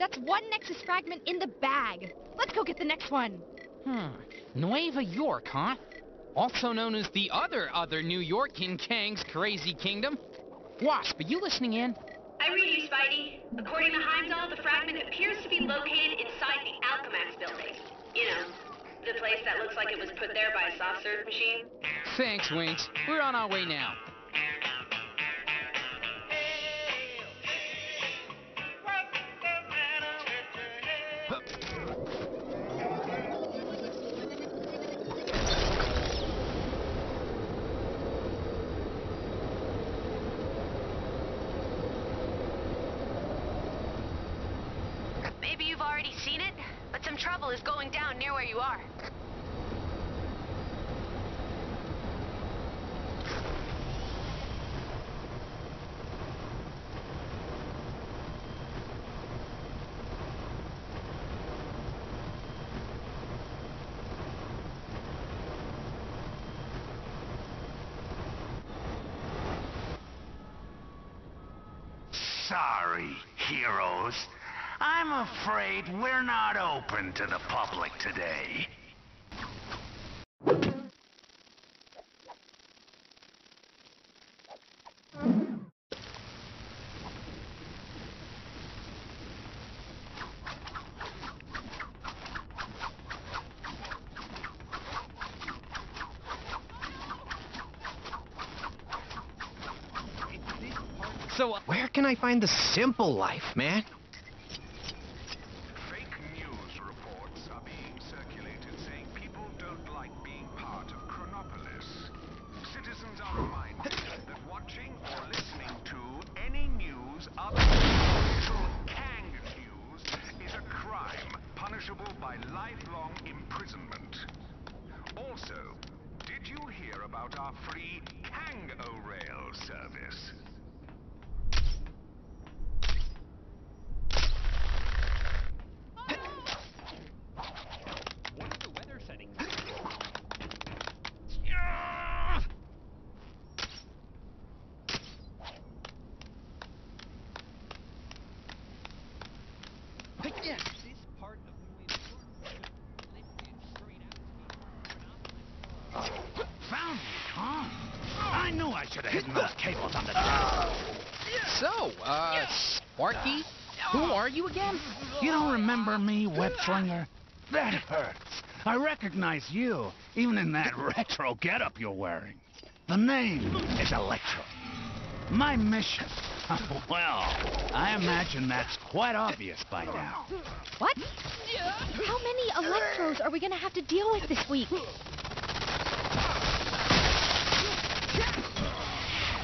That's one Nexus fragment in the bag. Let's go get the next one. Hmm. Nueva York, huh? Also known as the other other New York in Kang's crazy kingdom. Wasp, are you listening in? I read you, Spidey. According to Heimdall, the fragment appears to be located inside the Alchemax building. You know, the place that looks like it was put there by a soft serve machine. Thanks, Winks. We're on our way now. Trouble is going down near where you are. Sorry, heroes. I'm afraid we're not open to the public today. So, uh, Where can I find the simple life, man? Fake news reports are being circulated saying people don't like being part of Chronopolis. Citizens are reminded that watching or listening to any news other than official Kang news is a crime punishable by lifelong imprisonment. Also, did you hear about our free Kang-O-Rail service? what are the weather settings? Yes, this part of New York lifted straight out to Found me, huh? I knew I should have hidden those cables on the desk. So, uh, Sparky, who are you again? You don't remember me, web slinger? That hurts. I recognize you, even in that retro getup you're wearing. The name is Electro. My mission. well, I imagine that's quite obvious by now. What? How many Electros are we gonna have to deal with this week?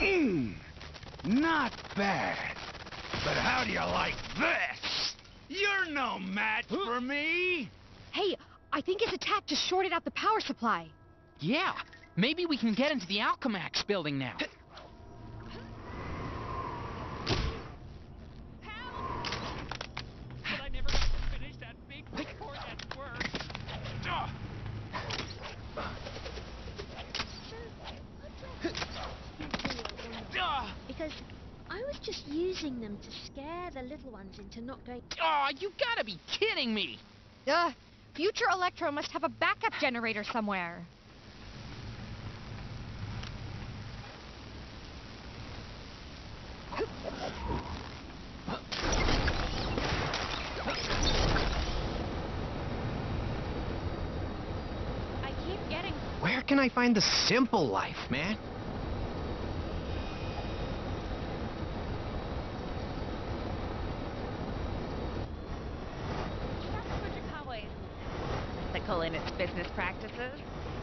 Mm, not bad. But how do you like this? You're no match for me. Hey, I think his attack just shorted out the power supply. Yeah, maybe we can get into the Alchemax building now. But I never got to finish that big report at work. Ugh. Ugh. Because I was just using them to scare the little ones into not going. Aw, you gotta be kidding me! Ugh, future Electro must have a backup generator somewhere. I keep getting Where can I find the simple life, man? That's Fujikawa isn't ethical in its business practices.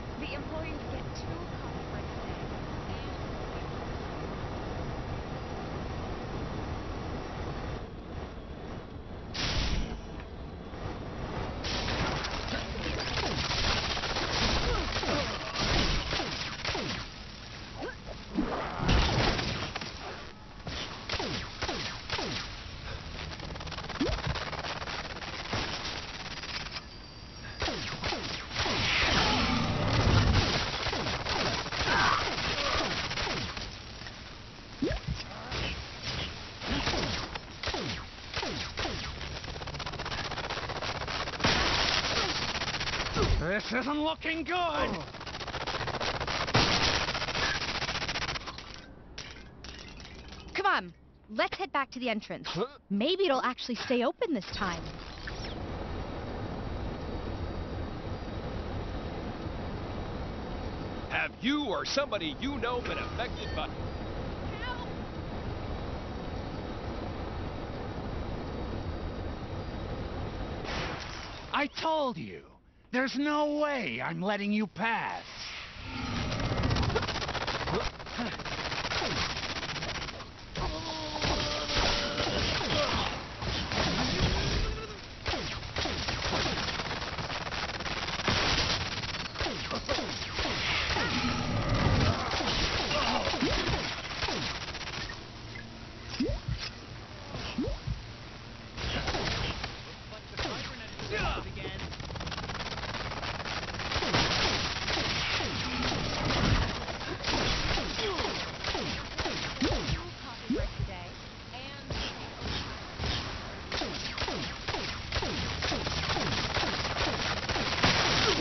This isn't looking good. Come on, let's head back to the entrance. Maybe it'll actually stay open this time. Have you or somebody you know been affected by... I told you. There's no way I'm letting you pass.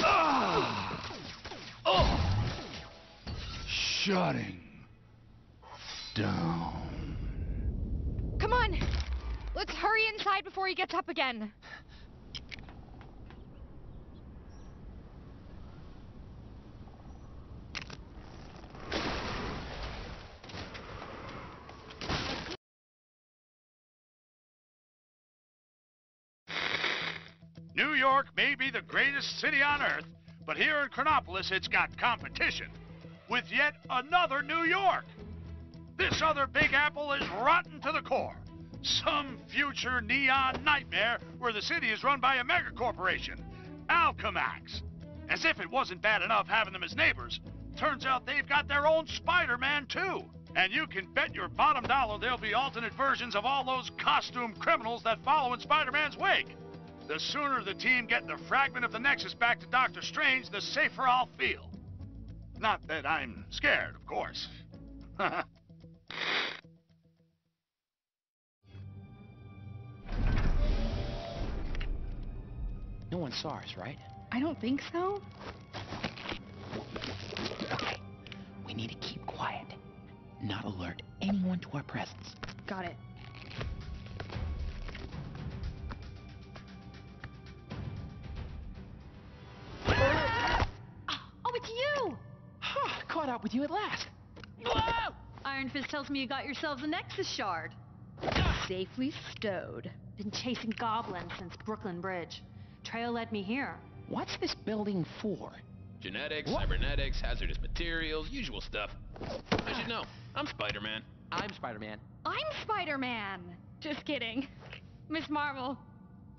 Ah! Oh! Shutting down. Come on, let's hurry inside before he gets up again. New York may be the greatest city on earth, but here in Chronopolis it's got competition with yet another New York. This other Big Apple is rotten to the core. Some future neon nightmare where the city is run by a mega corporation, Alchemax. As if it wasn't bad enough having them as neighbors, turns out they've got their own Spider-Man too. And you can bet your bottom dollar there'll be alternate versions of all those costume criminals that follow in Spider-Man's wake. The sooner the team get the fragment of the Nexus back to Doctor Strange, the safer I'll feel. Not that I'm scared, of course. No one saw us, right? I don't think so. Okay. We need to keep quiet. Not alert anyone to our presence. Got it. Oh, it's you! Huh, caught up with you at last. Whoa! Iron Fist tells me you got yourselves a Nexus shard. Safely stowed. Been chasing goblins since Brooklyn Bridge. Trail led me here. What's this building for? Genetics, What? cybernetics, hazardous materials, usual stuff. I should know. I'm Spider-Man. I'm Spider-Man. I'm Spider-Man! Just kidding. Ms. Marvel.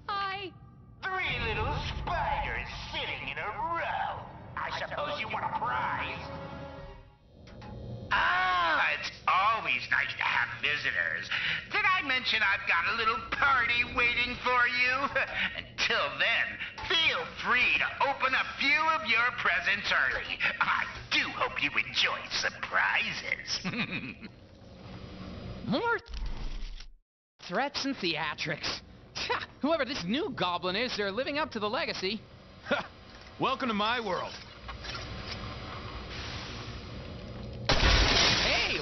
Hi. Three little spiders sitting in a row. I suppose you want a prize? Ah, it's always nice to have visitors. Did I mention I've got a little party waiting for you? Until then, feel free to open a few of your presents early. I do hope you enjoy surprises. More threats and theatrics. Ha, Whoever this new goblin is, they're living up to the legacy. Welcome to my world.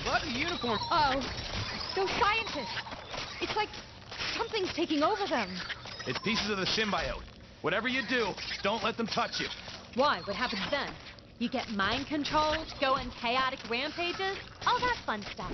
Hey, love the uniform. Oh, those scientists. It's like something's taking over them. It's pieces of the symbiote. Whatever you do, don't let them touch you. Why? What happens then? You get mind controlled, go on chaotic rampages, all that fun stuff.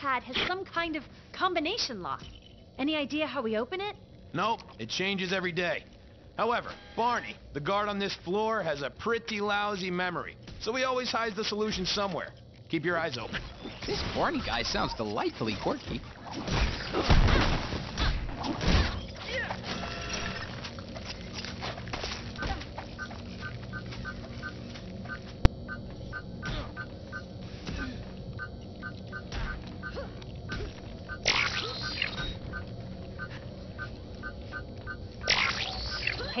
Pad has some kind of combination lock. Any idea how we open it? Nope, it changes every day. However, Barney, the guard on this floor, has a pretty lousy memory, so he always hides the solution somewhere. Keep your eyes open. This Barney guy sounds delightfully quirky.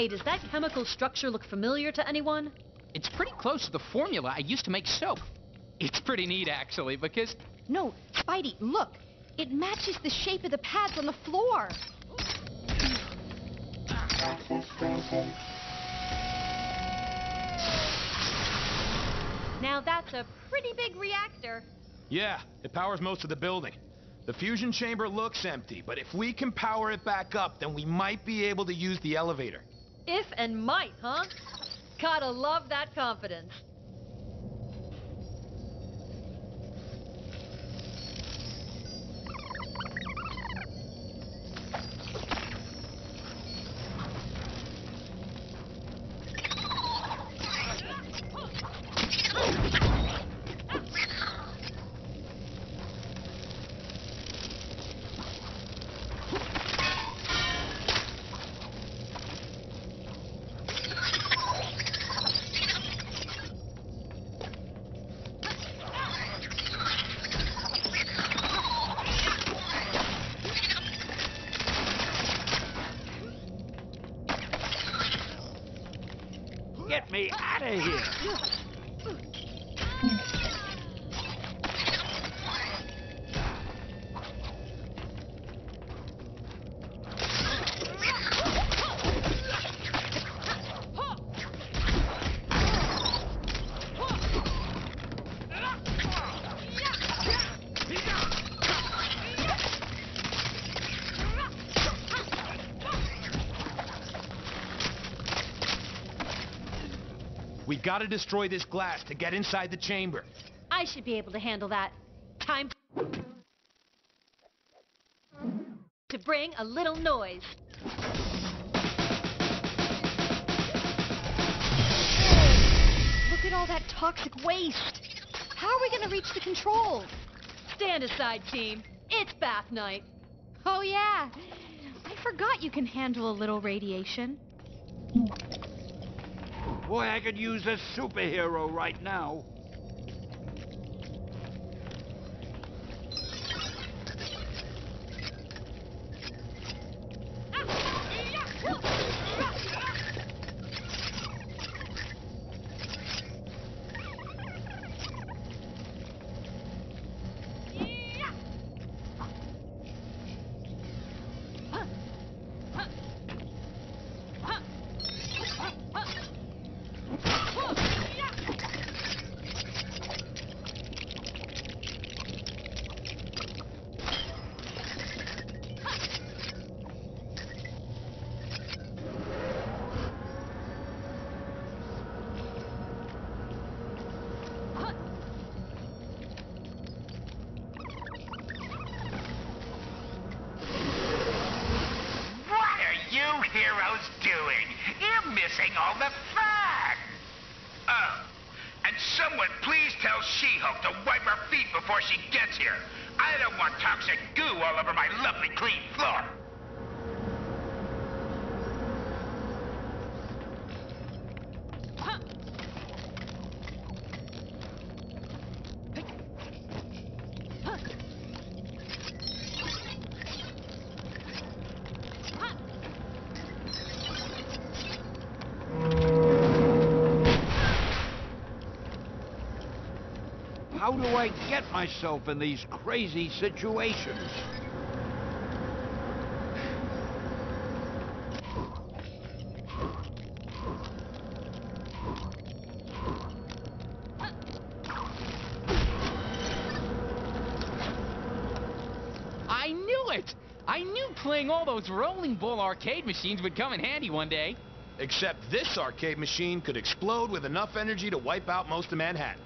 Hey, does that chemical structure look familiar to anyone? It's pretty close to the formula I used to make soap. It's pretty neat, actually, because No, Spidey, look. It matches the shape of the pads on the floor. Now that's a pretty big reactor. Yeah, it powers most of the building. The fusion chamber looks empty, but if we can power it back up, then we might be able to use the elevator. If and might, huh? Gotta love that confidence. Get me out of here! We gotta destroy this glass to get inside the chamber. I should be able to handle that. Time to bring a little noise. Look at all that toxic waste. How are we gonna reach the controls? Stand aside, team. It's bath night. Oh, yeah. I forgot you can handle a little radiation. Boy, I could use a superhero right now. What are you heroes doing? You're missing all the fun. Oh, and someone please tell She-Hulk to wipe her feet before she gets here. I don't want toxic goo all over my lovely clean floor. How do I get myself in these crazy situations? I knew it! I knew playing all those rolling ball arcade machines would come in handy one day. Except this arcade machine could explode with enough energy to wipe out most of Manhattan.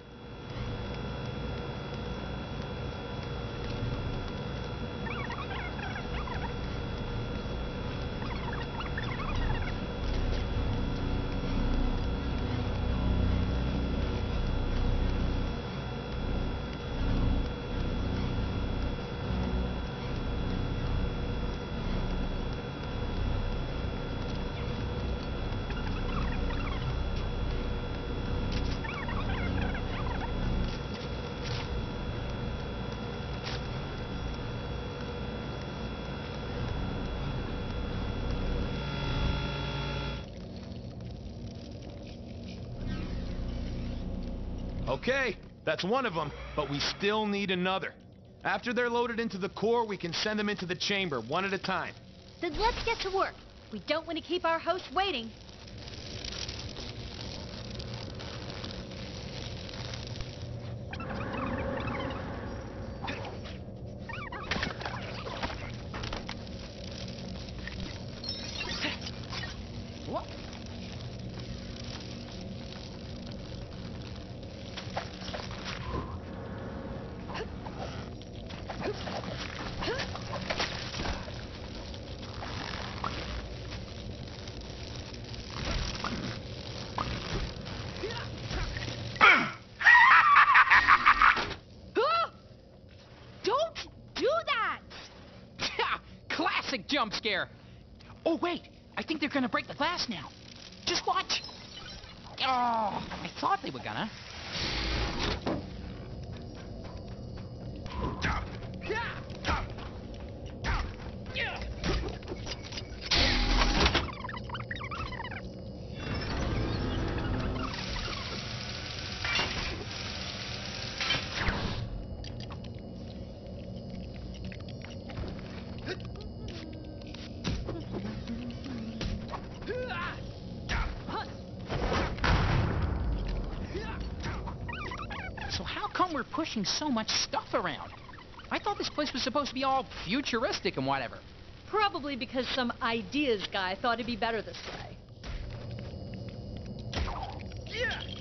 Okay, that's one of them, but we still need another. After they're loaded into the core, we can send them into the chamber, one at a time. Then let's get to work. We don't want to keep our host waiting. What? Don't do that! Classic jump scare. Oh, wait. I think they're gonna break the glass now. Just watch. Oh, I thought they were gonna. So how come we're pushing so much stuff around? I thought this place was supposed to be all futuristic and whatever. Probably because some ideas guy thought it'd be better this way. Are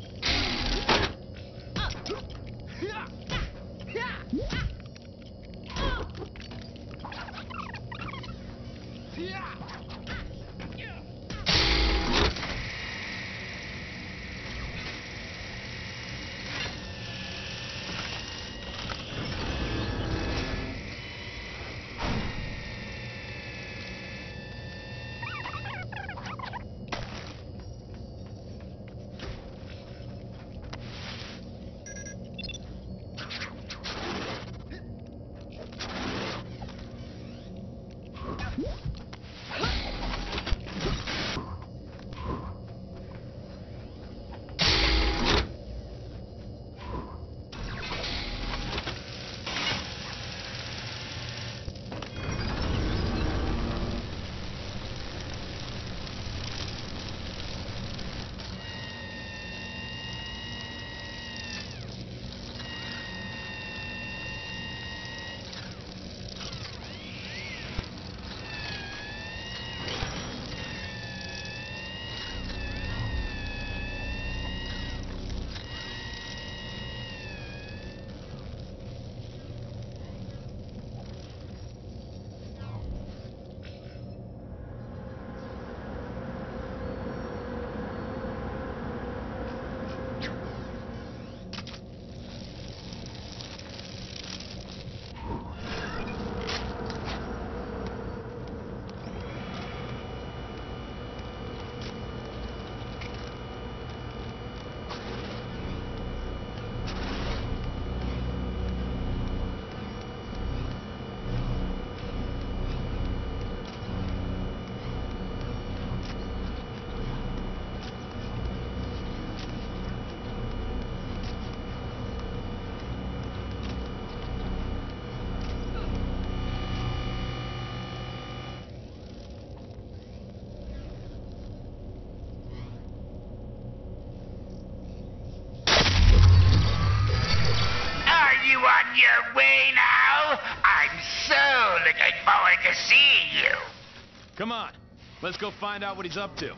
Come on, let's go find out what he's up to.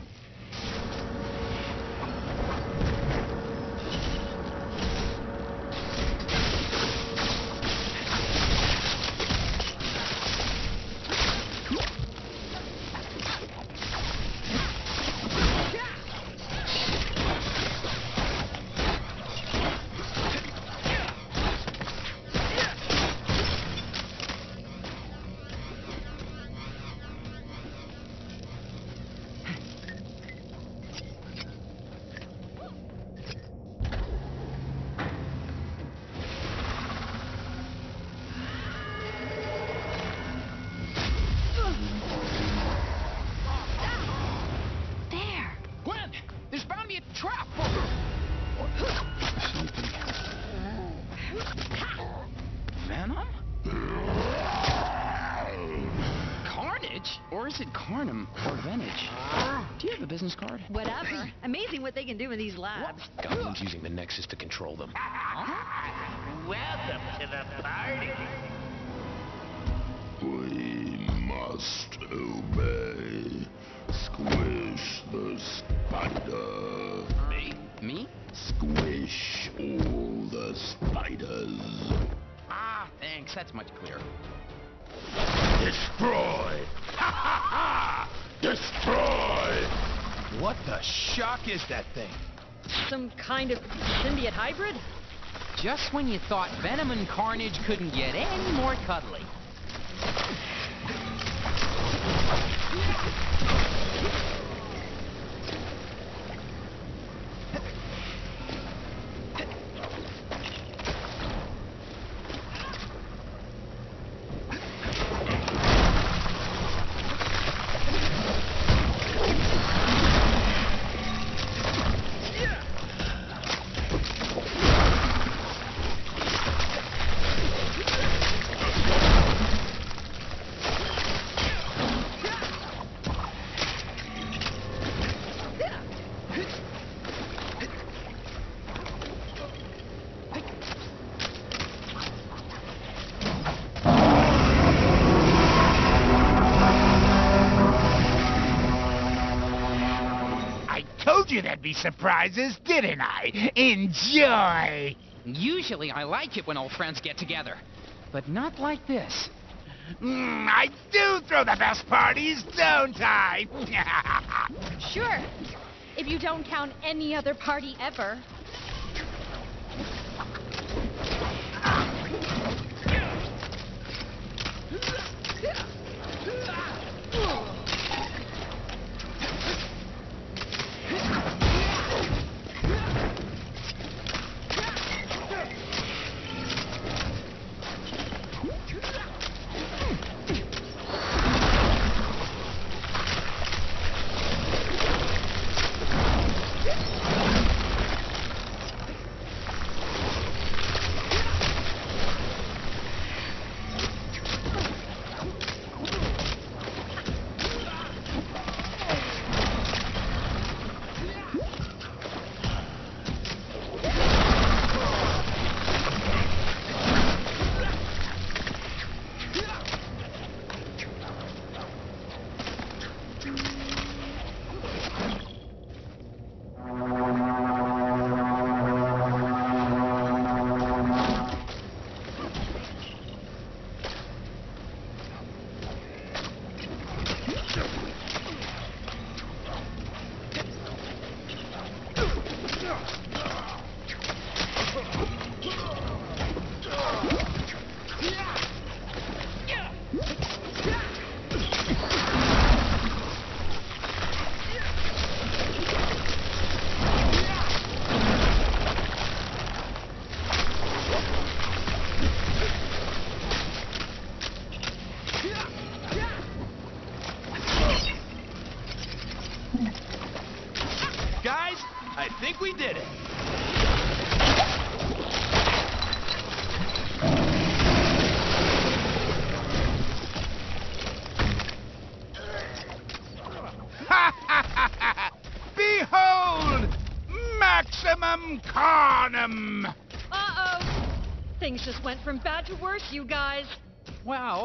Or is it Carnom or Venage? Do you have a business card? Whatever. Amazing what they can do in these labs. Goblin's using the Nexus to control them. Welcome to the party. We must obey. Squish the spider. Me? Me? Squish all the spiders. Ah, thanks. That's much clearer. Destroy! Destroy! What the shock is that thing? Some kind of symbiote hybrid? Just when you thought Venom and Carnage couldn't get any more cuddly. Told you there'd be surprises, didn't I? Enjoy! Usually I like it when old friends get together. But not like this. Mm, I do throw the best parties, don't I? Sure. If you don't count any other party ever.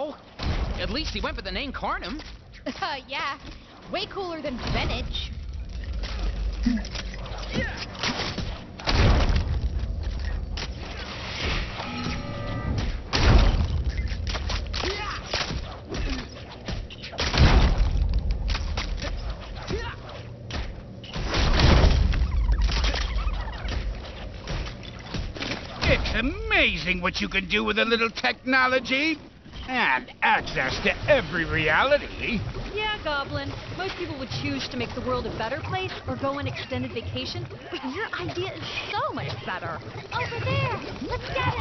Well, at least he went for the name Carnom. Uh, yeah. Way cooler than Venage. It's amazing what you can do with a little technology. And access to every reality. Yeah, Goblin. Most people would choose to make the world a better place or go on extended vacation, but your idea is so much better. Over there! Let's get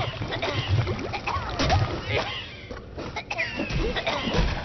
it!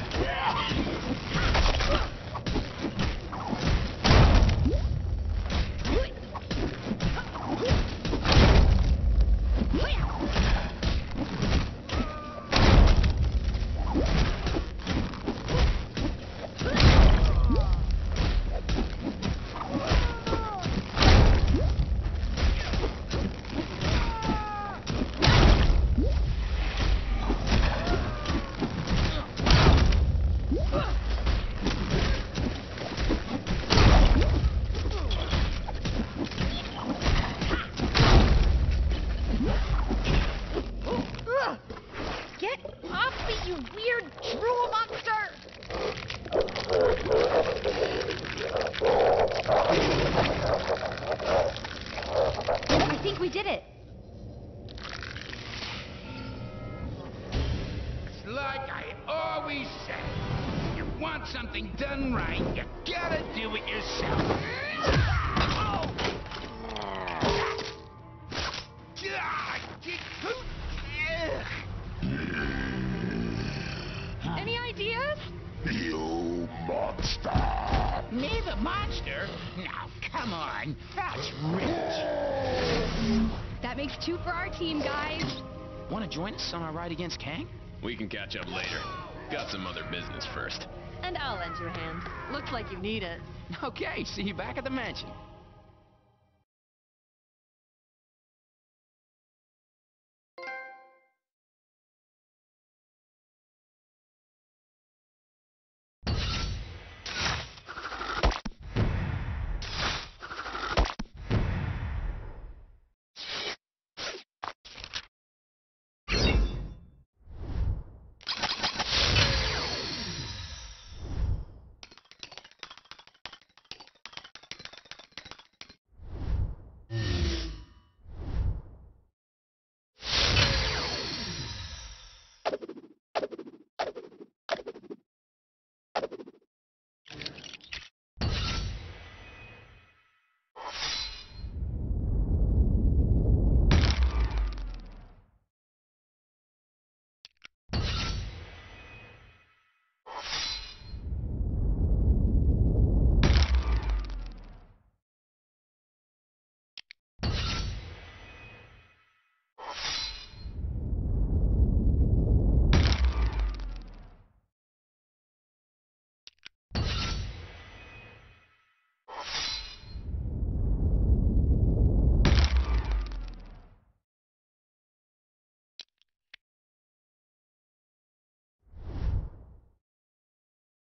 monster! Monster? Now, come on. That's rich. That makes two for our team, guys. Want to join us on our ride against Kang? We can catch up later. Got some other business first. And I'll lend you a hand. Looks like you need it. Okay, see you back at the mansion.